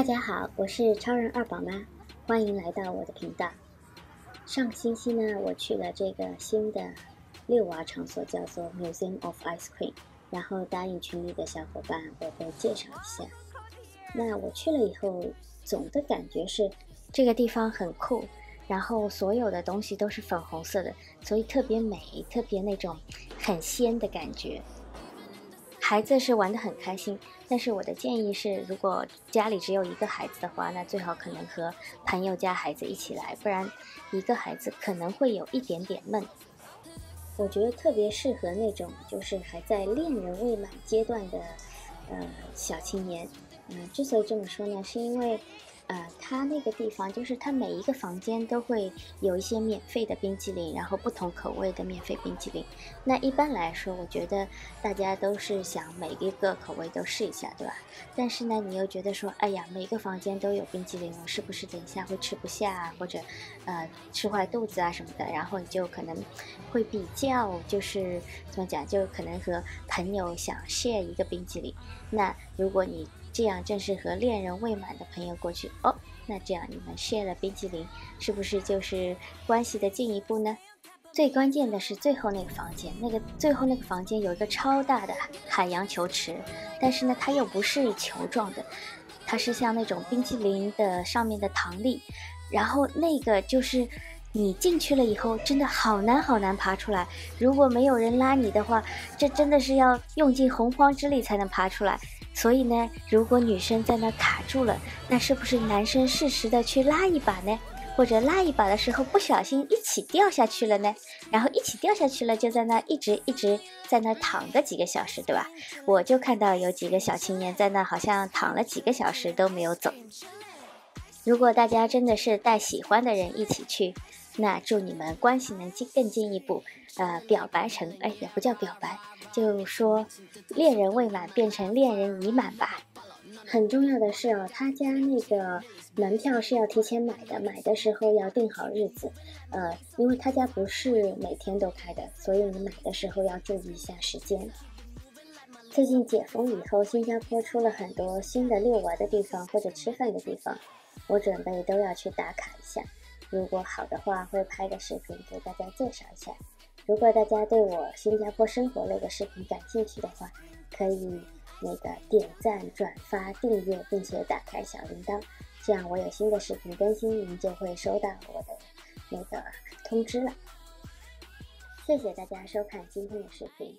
大家好，我是超人二宝妈，欢迎来到我的频道。上个星期呢，我去了这个新的遛娃场所，叫做 Museum of Ice Cream，然后答应群里的小伙伴，我会介绍一下。那我去了以后，总的感觉是这个地方很酷，然后所有的东西都是粉红色的，所以特别美，特别那种很仙的感觉。孩子是玩得很开心，但是我的建议是，如果家里只有一个孩子的话，那最好可能和朋友家孩子一起来，不然一个孩子可能会有一点点闷。我觉得特别适合那种就是还在恋人未满阶段的呃小青年。嗯，之所以这么说呢，是因为。呃，它那个地方就是它每一个房间都会有一些免费的冰淇淋，然后不同口味的免费冰淇淋。那一般来说，我觉得大家都是想每一个口味都试一下，对吧？但是呢，你又觉得说，哎呀，每个房间都有冰淇淋，我是不是等一下会吃不下，或者呃吃坏肚子啊什么的？然后你就可能会比较，就是怎么讲，就可能和朋友想 share 一个冰淇淋。那如果你这样正是和恋人未满的朋友过去哦，那这样你们 share 了冰淇淋，是不是就是关系的进一步呢？最关键的是最后那个房间，那个最后那个房间有一个超大的海洋球池，但是呢，它又不是球状的，它是像那种冰淇淋的上面的糖粒，然后那个就是你进去了以后，真的好难好难爬出来。如果没有人拉你的话，这真的是要用尽洪荒之力才能爬出来。所以呢，如果女生在那卡住了，那是不是男生适时的去拉一把呢？或者拉一把的时候不小心一起掉下去了呢？然后一起掉下去了，就在那一直一直在那躺个几个小时，对吧？我就看到有几个小青年在那好像躺了几个小时都没有走。如果大家真的是带喜欢的人一起去，那祝你们关系能进更进一步，呃，表白成，哎，也不叫表白。就说恋人未满变成恋人已满吧。很重要的是哦，他家那个门票是要提前买的，买的时候要定好日子。呃，因为他家不是每天都开的，所以你买的时候要注意一下时间。最近解封以后，新加坡出了很多新的遛娃的地方或者吃饭的地方，我准备都要去打卡一下。如果好的话，会拍个视频给大家介绍一下。如果大家对我新加坡生活类的视频感兴趣的话，可以那个点赞、转发、订阅，并且打开小铃铛，这样我有新的视频更新，您就会收到我的那个通知了。谢谢大家收看今天的视频。